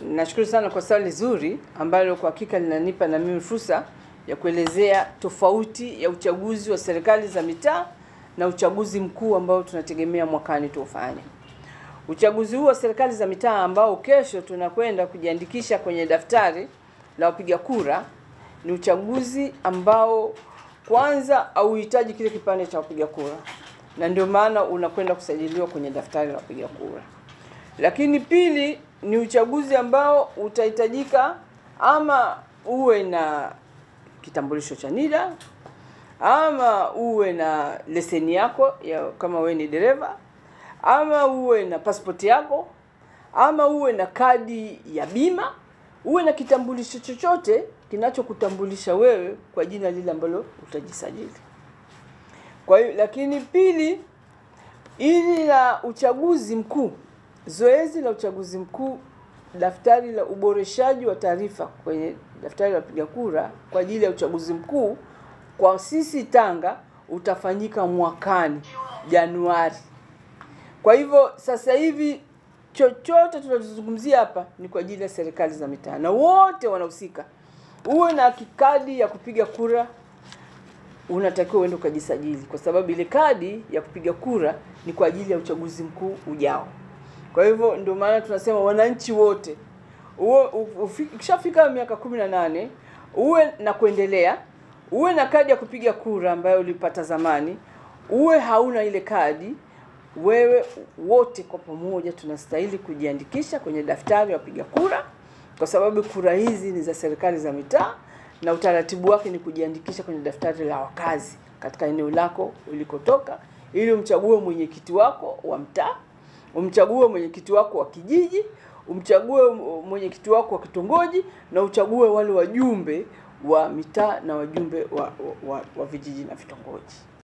Nashukuru sana kwa swali zuri ambalo kwa hakika linanipa na mimi fursa ya kuelezea tofauti ya uchaguzi wa serikali za mitaa na uchaguzi mkuu ambao tunategemea mwakani tuufanye. Uchaguzi huu wa serikali za mitaa ambao kesho tunakwenda kujiandikisha kwenye daftari la wapiga kura ni uchaguzi ambao kwanza hauhitaji kile kipande cha wapiga kura, na ndio maana unakwenda kusajiliwa kwenye daftari la wapiga kura. Lakini pili ni uchaguzi ambao utahitajika ama uwe na kitambulisho cha NIDA ama uwe na leseni yako ya kama wewe ni dereva ama uwe na pasipoti yako ama uwe na kadi ya bima, uwe na kitambulisho chochote kinachokutambulisha wewe kwa jina lile ambalo utajisajili. Kwa hiyo lakini pili, ili la uchaguzi mkuu, zoezi la uchaguzi mkuu, daftari la uboreshaji wa taarifa kwenye daftari la wapiga kura kwa ajili ya uchaguzi mkuu kwa sisi Tanga utafanyika mwakani Januari. Kwa hivyo sasa hivi chochote tunachozungumzia hapa ni kwa ajili ya serikali za mitaa na wote wanahusika. Uwe na kikadi ya kupiga kura, unatakiwa uende ukajisajili, kwa sababu ile kadi ya kupiga kura ni kwa ajili ya uchaguzi mkuu ujao. Kwa hivyo ndio maana tunasema wananchi wote ukishafika miaka kumi na nane uwe na kuendelea, uwe na kadi ya kupiga kura ambayo ulipata zamani, uwe hauna ile kadi wewe wote kwa pamoja tunastahili kujiandikisha kwenye daftari wapiga kura, kwa sababu kura hizi ni za serikali za mitaa na utaratibu wake ni kujiandikisha kwenye daftari la wakazi katika eneo lako ulikotoka, ili umchague mwenyekiti wako wa mtaa, umchague mwenyekiti wako wa kijiji, umchague mwenyekiti wako wa kitongoji na uchague wale wajumbe wa mitaa na wajumbe wa, wa, wa, wa vijiji na vitongoji.